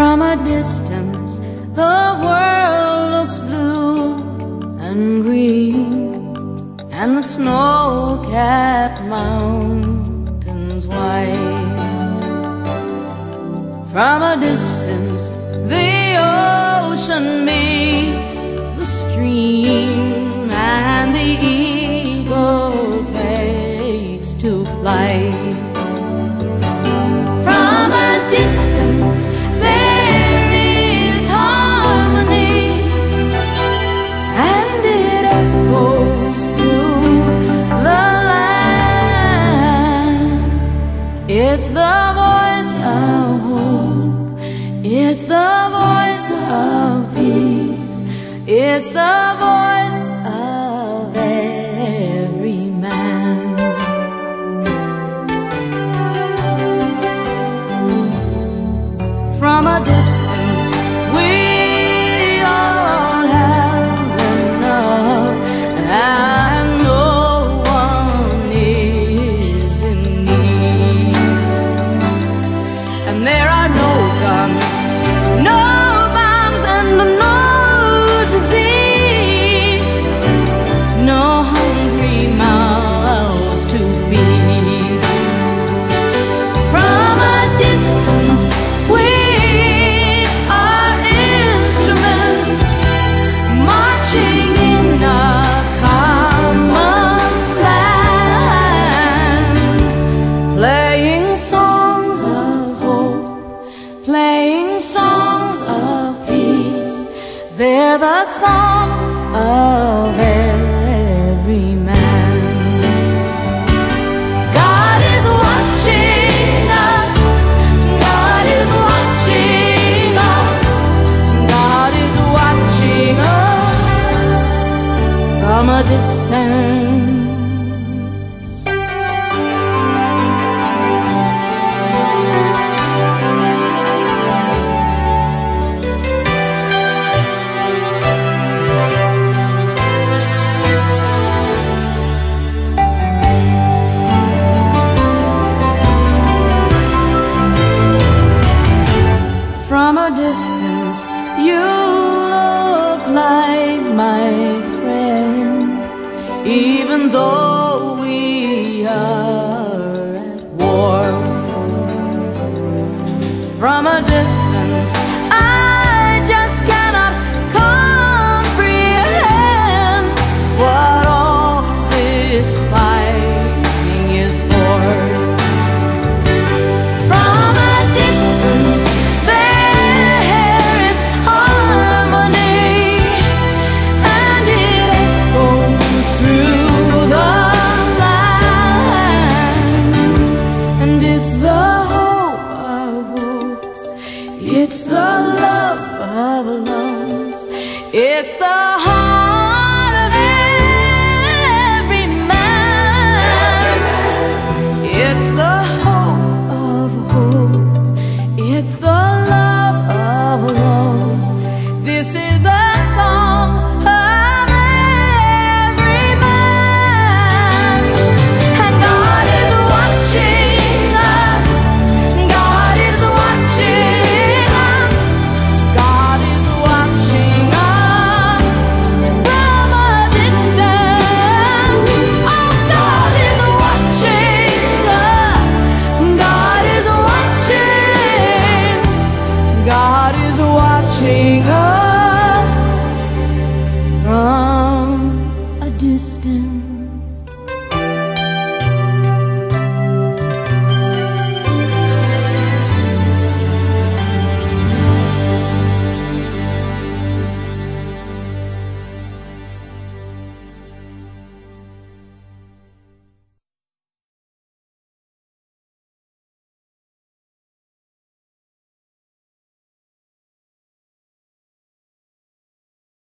From a distance, the world looks blue and green, and the snow capped mountains white. From a distance, the ocean meets the stream and the east. It's the voice of hope. It's the voice of peace. It's the voice of every man. From a distance the of every man. God is watching us. God is watching us. God is watching us from a distance. even though we are It's the love of a loss. It's the heart. sing